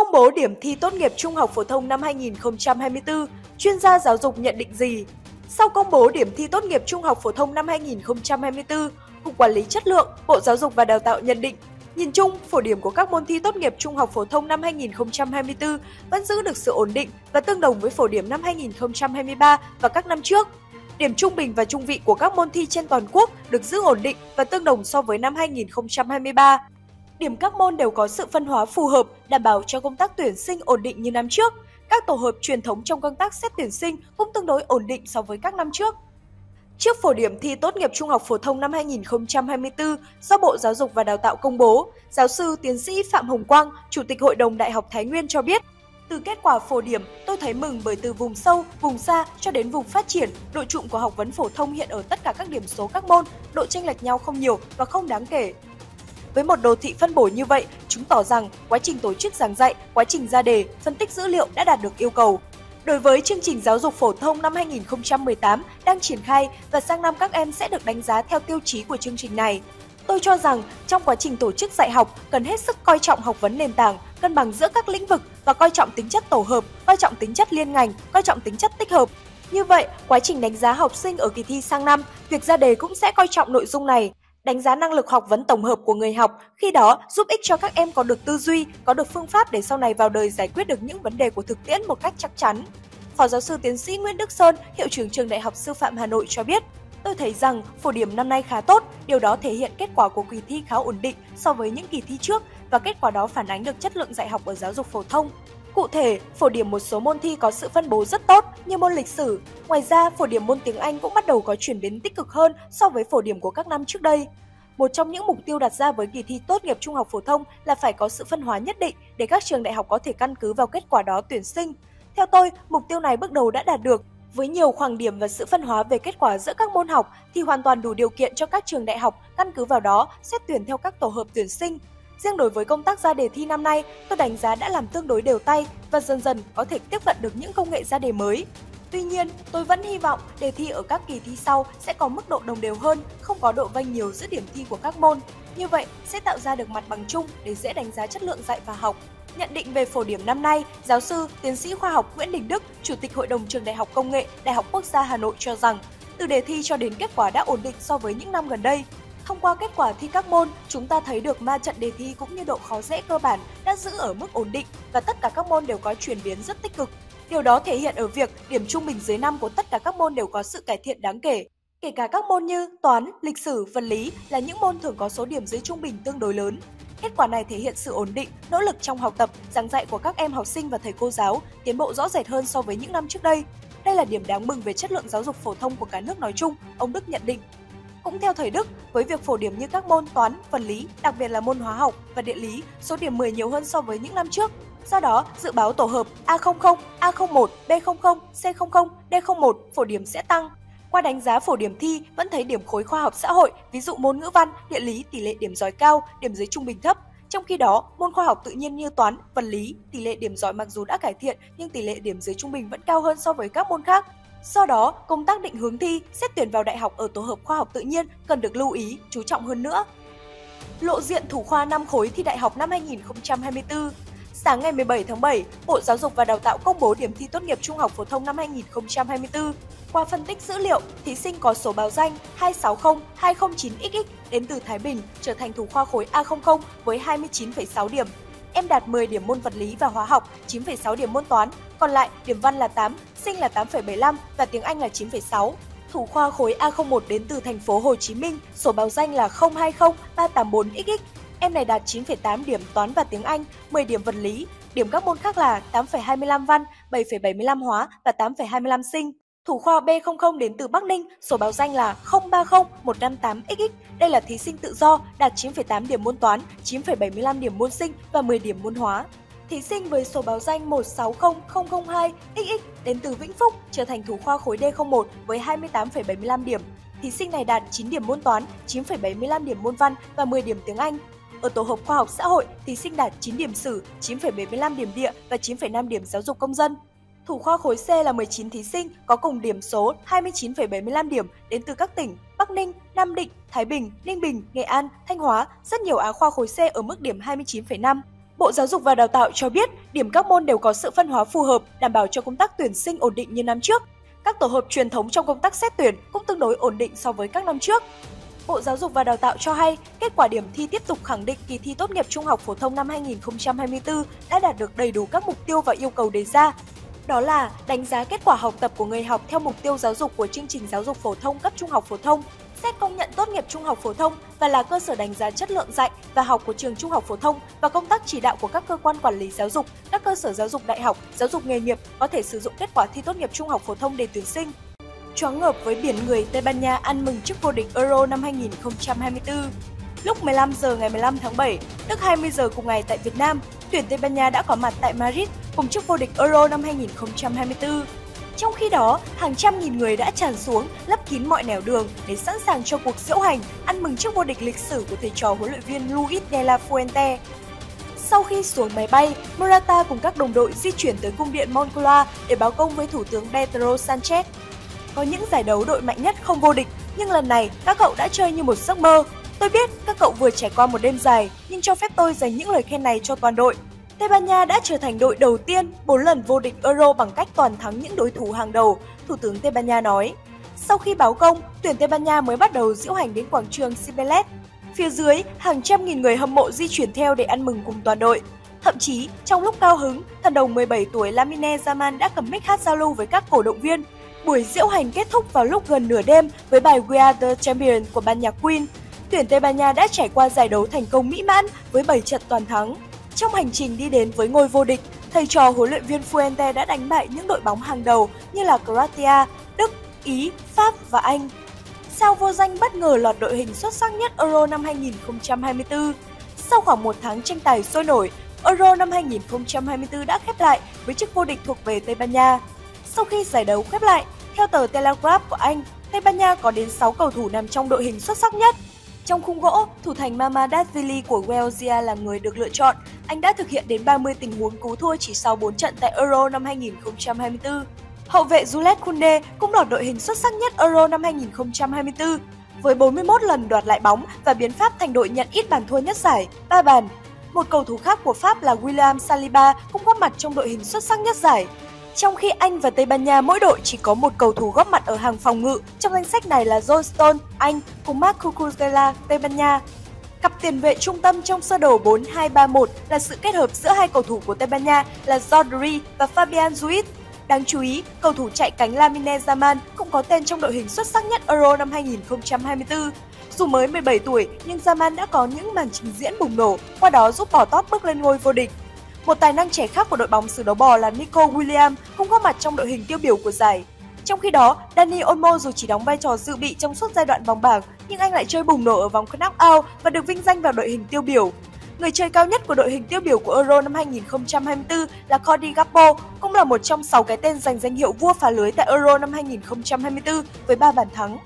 Công bố điểm thi tốt nghiệp trung học phổ thông năm 2024, chuyên gia giáo dục nhận định gì? Sau công bố điểm thi tốt nghiệp trung học phổ thông năm 2024, Cục Quản lý Chất lượng, Bộ Giáo dục và Đào tạo nhận định Nhìn chung, phổ điểm của các môn thi tốt nghiệp trung học phổ thông năm 2024 vẫn giữ được sự ổn định và tương đồng với phổ điểm năm 2023 và các năm trước. Điểm trung bình và trung vị của các môn thi trên toàn quốc được giữ ổn định và tương đồng so với năm 2023. Điểm các môn đều có sự phân hóa phù hợp, đảm bảo cho công tác tuyển sinh ổn định như năm trước. Các tổ hợp truyền thống trong công tác xét tuyển sinh cũng tương đối ổn định so với các năm trước. Trước phổ điểm thi tốt nghiệp trung học phổ thông năm 2024 do Bộ Giáo dục và Đào tạo công bố, giáo sư tiến sĩ Phạm Hồng Quang, Chủ tịch Hội đồng Đại học Thái Nguyên cho biết, từ kết quả phổ điểm, tôi thấy mừng bởi từ vùng sâu, vùng xa cho đến vùng phát triển, độ trụng của học vấn phổ thông hiện ở tất cả các điểm số các môn, độ chênh lệch nhau không nhiều và không đáng kể. Với một đồ thị phân bổ như vậy, chứng tỏ rằng quá trình tổ chức giảng dạy, quá trình ra đề, phân tích dữ liệu đã đạt được yêu cầu. Đối với chương trình giáo dục phổ thông năm 2018 đang triển khai và sang năm các em sẽ được đánh giá theo tiêu chí của chương trình này. Tôi cho rằng trong quá trình tổ chức dạy học cần hết sức coi trọng học vấn nền tảng, cân bằng giữa các lĩnh vực và coi trọng tính chất tổ hợp, coi trọng tính chất liên ngành, coi trọng tính chất tích hợp. Như vậy, quá trình đánh giá học sinh ở kỳ thi sang năm, việc ra đề cũng sẽ coi trọng nội dung này đánh giá năng lực học vấn tổng hợp của người học, khi đó giúp ích cho các em có được tư duy, có được phương pháp để sau này vào đời giải quyết được những vấn đề của thực tiễn một cách chắc chắn. Phó giáo sư tiến sĩ Nguyễn Đức Sơn, hiệu trưởng trường Đại học Sư phạm Hà Nội cho biết, Tôi thấy rằng phổ điểm năm nay khá tốt, điều đó thể hiện kết quả của kỳ thi khá ổn định so với những kỳ thi trước và kết quả đó phản ánh được chất lượng dạy học ở giáo dục phổ thông. Cụ thể, phổ điểm một số môn thi có sự phân bố rất tốt như môn lịch sử. Ngoài ra, phổ điểm môn tiếng Anh cũng bắt đầu có chuyển biến tích cực hơn so với phổ điểm của các năm trước đây. Một trong những mục tiêu đặt ra với kỳ thi tốt nghiệp trung học phổ thông là phải có sự phân hóa nhất định để các trường đại học có thể căn cứ vào kết quả đó tuyển sinh. Theo tôi, mục tiêu này bước đầu đã đạt được. Với nhiều khoảng điểm và sự phân hóa về kết quả giữa các môn học thì hoàn toàn đủ điều kiện cho các trường đại học căn cứ vào đó xét tuyển theo các tổ hợp tuyển sinh. Riêng đối với công tác ra đề thi năm nay, tôi đánh giá đã làm tương đối đều tay và dần dần có thể tiếp cận được những công nghệ ra đề mới. Tuy nhiên, tôi vẫn hy vọng đề thi ở các kỳ thi sau sẽ có mức độ đồng đều hơn, không có độ vênh nhiều giữa điểm thi của các môn. Như vậy sẽ tạo ra được mặt bằng chung để dễ đánh giá chất lượng dạy và học. Nhận định về phổ điểm năm nay, giáo sư, tiến sĩ khoa học Nguyễn Đình Đức, Chủ tịch Hội đồng Trường Đại học Công nghệ, Đại học Quốc gia Hà Nội cho rằng, từ đề thi cho đến kết quả đã ổn định so với những năm gần đây. Thông qua kết quả thi các môn, chúng ta thấy được ma trận đề thi cũng như độ khó dễ cơ bản đã giữ ở mức ổn định và tất cả các môn đều có chuyển biến rất tích cực. Điều đó thể hiện ở việc điểm trung bình dưới năm của tất cả các môn đều có sự cải thiện đáng kể. Kể cả các môn như toán, lịch sử, vật lý là những môn thường có số điểm dưới trung bình tương đối lớn. Kết quả này thể hiện sự ổn định, nỗ lực trong học tập, giảng dạy của các em học sinh và thầy cô giáo, tiến bộ rõ rệt hơn so với những năm trước đây. Đây là điểm đáng mừng về chất lượng giáo dục phổ thông của cả nước nói chung, ông Đức nhận định. Cũng theo thầy Đức, với việc phổ điểm như các môn toán, vật lý, đặc biệt là môn hóa học và địa lý, số điểm 10 nhiều hơn so với những năm trước. Do đó, dự báo tổ hợp A00, A01, B00, C00, D01 phổ điểm sẽ tăng. Qua đánh giá phổ điểm thi vẫn thấy điểm khối khoa học xã hội, ví dụ môn ngữ văn, địa lý tỷ lệ điểm giỏi cao, điểm dưới trung bình thấp. Trong khi đó, môn khoa học tự nhiên như toán, vật lý, tỷ lệ điểm giỏi mặc dù đã cải thiện nhưng tỷ lệ điểm dưới trung bình vẫn cao hơn so với các môn khác. Do đó, công tác định hướng thi, xét tuyển vào đại học ở tổ hợp khoa học tự nhiên cần được lưu ý, chú trọng hơn nữa. Lộ diện thủ khoa năm khối thi đại học năm 2024 Sáng ngày 17 tháng 7, Bộ Giáo dục và Đào tạo công bố điểm thi tốt nghiệp trung học phổ thông năm 2024. Qua phân tích dữ liệu, thí sinh có số báo danh 260209XX đến từ Thái Bình trở thành thủ khoa khối A00 với 29,6 điểm. Em đạt 10 điểm môn vật lý và hóa học, 9,6 điểm môn toán, còn lại điểm văn là 8, sinh là 8,75 và tiếng Anh là 9,6. Thủ khoa khối A01 đến từ thành phố Hồ Chí Minh, sổ báo danh là 020384XX. Em này đạt 9,8 điểm toán và tiếng Anh, 10 điểm vật lý. Điểm các môn khác là 8,25 văn, 7,75 hóa và 8,25 sinh. Thủ khoa B00 đến từ Bắc Ninh, số báo danh là 030158XX. Đây là thí sinh tự do, đạt 9,8 điểm môn toán, 9,75 điểm môn sinh và 10 điểm môn hóa. Thí sinh với số báo danh 160002XX đến từ Vĩnh Phúc trở thành thủ khoa khối D01 với 28,75 điểm. Thí sinh này đạt 9 điểm môn toán, 9,75 điểm môn văn và 10 điểm tiếng Anh. Ở tổ hợp khoa học xã hội, thí sinh đạt 9 điểm sử, 9,75 điểm địa và 9,5 điểm giáo dục công dân. Thủ khoa khối C là 19 thí sinh có cùng điểm số 29,75 điểm đến từ các tỉnh Bắc Ninh, Nam Định, Thái Bình, Ninh Bình, Nghệ An, Thanh Hóa, rất nhiều á khoa khối C ở mức điểm 29,5. Bộ Giáo dục và Đào tạo cho biết điểm các môn đều có sự phân hóa phù hợp, đảm bảo cho công tác tuyển sinh ổn định như năm trước. Các tổ hợp truyền thống trong công tác xét tuyển cũng tương đối ổn định so với các năm trước. Bộ Giáo dục và Đào tạo cho hay, kết quả điểm thi tiếp tục khẳng định kỳ thi tốt nghiệp trung học phổ thông năm 2024 đã đạt được đầy đủ các mục tiêu và yêu cầu đề ra. Đó là đánh giá kết quả học tập của người học theo mục tiêu giáo dục của chương trình giáo dục phổ thông cấp trung học phổ thông, xét công nhận tốt nghiệp trung học phổ thông và là cơ sở đánh giá chất lượng dạy và học của trường trung học phổ thông và công tác chỉ đạo của các cơ quan quản lý giáo dục, các cơ sở giáo dục đại học, giáo dục nghề nghiệp có thể sử dụng kết quả thi tốt nghiệp trung học phổ thông để tuyển sinh choáng ngợp với biển người Tây Ban Nha ăn mừng chức vô địch Euro năm 2024. Lúc 15 giờ ngày 15 tháng 7, tức 20 giờ cùng ngày tại Việt Nam, tuyển Tây Ban Nha đã có mặt tại Madrid cùng chức vô địch Euro năm 2024. Trong khi đó, hàng trăm nghìn người đã tràn xuống, lấp kín mọi nẻo đường để sẵn sàng cho cuộc diễu hành ăn mừng chức vô địch lịch sử của thầy trò huấn luyện viên Luis de la Fuente. Sau khi xuống máy bay, Morata cùng các đồng đội di chuyển tới cung điện Moncloa để báo công với Thủ tướng Pedro Sanchez. Có những giải đấu đội mạnh nhất không vô địch, nhưng lần này các cậu đã chơi như một giấc mơ. Tôi biết các cậu vừa trải qua một đêm dài, nhưng cho phép tôi dành những lời khen này cho toàn đội. Tây Ban Nha đã trở thành đội đầu tiên 4 lần vô địch Euro bằng cách toàn thắng những đối thủ hàng đầu, Thủ tướng Tây Ban Nha nói. Sau khi báo công, tuyển Tây Ban Nha mới bắt đầu diễu hành đến quảng trường Cibeles. Phía dưới, hàng trăm nghìn người hâm mộ di chuyển theo để ăn mừng cùng toàn đội. Thậm chí, trong lúc cao hứng, thần đồng 17 tuổi Lamine Yamal đã cầm mic hát giao lưu với các cổ động viên. Buổi diễu hành kết thúc vào lúc gần nửa đêm với bài We Are The Champions của ban nhạc Queen. Tuyển Tây Ban Nha đã trải qua giải đấu thành công mỹ mãn với 7 trận toàn thắng. Trong hành trình đi đến với ngôi vô địch, thầy trò huấn luyện viên Fuente đã đánh bại những đội bóng hàng đầu như là Croatia, Đức, Ý, Pháp và Anh. Sao vô danh bất ngờ lọt đội hình xuất sắc nhất Euro năm 2024. Sau khoảng một tháng tranh tài sôi nổi, Euro năm 2024 đã khép lại với chức vô địch thuộc về Tây Ban Nha. Sau khi giải đấu khép lại, theo tờ Telegraph của Anh, Tây Ban Nha có đến 6 cầu thủ nằm trong đội hình xuất sắc nhất. Trong khung gỗ, thủ thành Mamadashvili của Wales là người được lựa chọn. Anh đã thực hiện đến 30 tình huống cứu thua chỉ sau 4 trận tại Euro năm 2024. Hậu vệ Jules Koundé cũng lọt đội hình xuất sắc nhất Euro năm 2024 với 41 lần đoạt lại bóng và biến Pháp thành đội nhận ít bàn thua nhất giải, 3 bàn. Một cầu thủ khác của Pháp là William Saliba cũng góp mặt trong đội hình xuất sắc nhất giải. Trong khi Anh và Tây Ban Nha mỗi đội chỉ có một cầu thủ góp mặt ở hàng phòng ngự, trong danh sách này là John Stone, Anh cùng Marc Cucurella, Tây Ban Nha. Cặp tiền vệ trung tâm trong sơ đồ 4-2-3-1 là sự kết hợp giữa hai cầu thủ của Tây Ban Nha là Rodri và Fabian Ruiz. Đáng chú ý, cầu thủ chạy cánh Lamine Yamal cũng có tên trong đội hình xuất sắc nhất Euro năm 2024. Dù mới 17 tuổi, nhưng Yamal đã có những màn trình diễn bùng nổ, qua đó giúp bỏ tót bước lên ngôi vô địch. Một tài năng trẻ khác của đội bóng xứ đấu bò là Nico William cũng góp mặt trong đội hình tiêu biểu của giải. Trong khi đó, Dani Olmo dù chỉ đóng vai trò dự bị trong suốt giai đoạn vòng bảng, nhưng anh lại chơi bùng nổ ở vòng knock-out và được vinh danh vào đội hình tiêu biểu. Người chơi cao nhất của đội hình tiêu biểu của Euro năm 2024 là Cody Gakpo, cũng là một trong 6 cái tên giành danh hiệu vua phá lưới tại Euro năm 2024 với 3 bàn thắng.